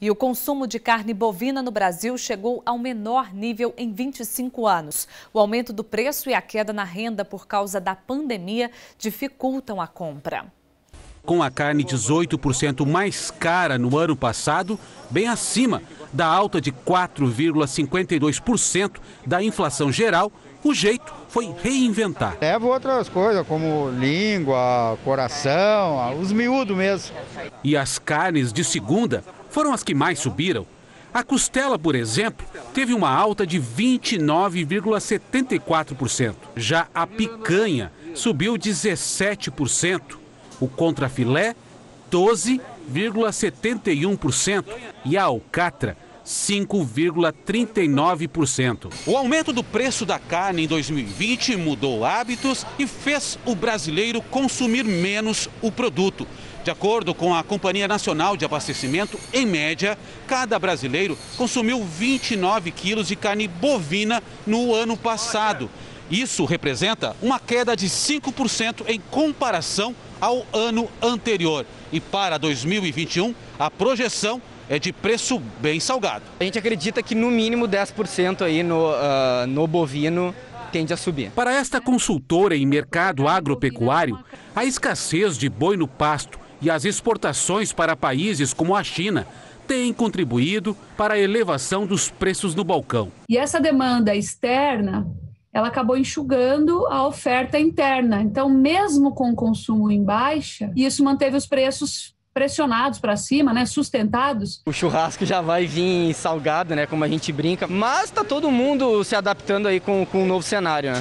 E o consumo de carne bovina no Brasil chegou ao menor nível em 25 anos. O aumento do preço e a queda na renda por causa da pandemia dificultam a compra. Com a carne 18% mais cara no ano passado, bem acima da alta de 4,52% da inflação geral, o jeito foi reinventar. Leva outras coisas, como língua, coração, os miúdos mesmo. E as carnes de segunda foram as que mais subiram. A costela, por exemplo, teve uma alta de 29,74%. Já a picanha subiu 17%. O contrafilé, 12,71%. E a alcatra, 5,39%. O aumento do preço da carne em 2020 mudou hábitos e fez o brasileiro consumir menos o produto. De acordo com a Companhia Nacional de Abastecimento, em média, cada brasileiro consumiu 29 quilos de carne bovina no ano passado. Isso representa uma queda de 5% em comparação ao ano anterior. E para 2021, a projeção é de preço bem salgado. A gente acredita que no mínimo 10% aí no, uh, no bovino tende a subir. Para esta consultora em mercado agropecuário, a escassez de boi no pasto e as exportações para países como a China têm contribuído para a elevação dos preços no balcão. E essa demanda externa, ela acabou enxugando a oferta interna. Então, mesmo com o consumo em baixa, isso manteve os preços pressionados para cima, né, sustentados. O churrasco já vai vir salgado, né, como a gente brinca, mas tá todo mundo se adaptando aí com, com um novo cenário, né?